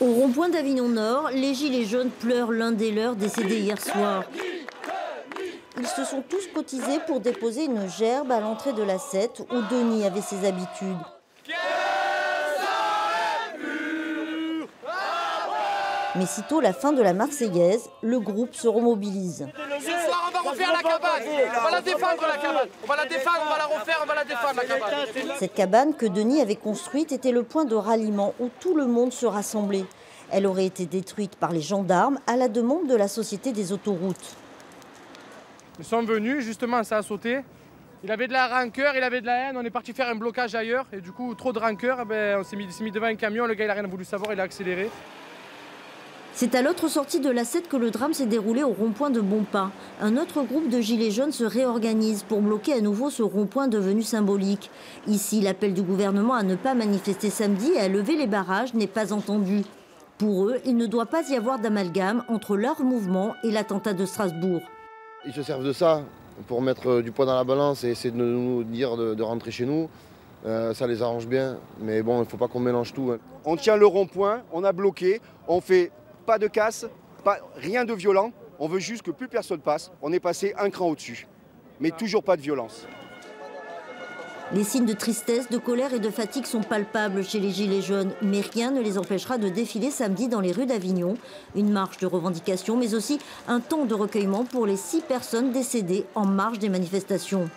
Au rond-point d'Avignon Nord, les Gilets jaunes pleurent l'un des leurs décédés hier soir. Ils se sont tous cotisés pour déposer une gerbe à l'entrée de la Sète où Denis avait ses habitudes. Mais sitôt la fin de la Marseillaise, le groupe se remobilise. Ce soir, on va refaire la cabane. On va la défendre, la cabane. On va la défendre, on va la refaire, on va la défendre, la cabane. Cette cabane que Denis avait construite était le point de ralliement où tout le monde se rassemblait. Elle aurait été détruite par les gendarmes à la demande de la Société des autoroutes. Ils sont venus, justement, ça a sauté. Il avait de la rancœur, il avait de la haine. On est parti faire un blocage ailleurs. Et du coup, trop de rancœur, eh ben, on s'est mis, mis devant un camion. Le gars, il n'a rien voulu savoir, il a accéléré. C'est à l'autre sortie de la 7 que le drame s'est déroulé au rond-point de Bonpas. Un autre groupe de gilets jaunes se réorganise pour bloquer à nouveau ce rond-point devenu symbolique. Ici, l'appel du gouvernement à ne pas manifester samedi et à lever les barrages n'est pas entendu. Pour eux, il ne doit pas y avoir d'amalgame entre leur mouvement et l'attentat de Strasbourg. Ils se servent de ça pour mettre du poids dans la balance et essayer de nous dire de, rentrer chez nous. Euh, ça les arrange bien, mais bon, il ne faut pas qu'on mélange tout. Hein. On tient le rond-point, on a bloqué, on fait pas de casse, pas, rien de violent. On veut juste que plus personne passe. On est passé un cran au-dessus. Mais toujours pas de violence. Les signes de tristesse, de colère et de fatigue sont palpables chez les Gilets jaunes, mais rien ne les empêchera de défiler samedi dans les rues d'Avignon. Une marche de revendication, mais aussi un temps de recueillement pour les six personnes décédées en marge des manifestations.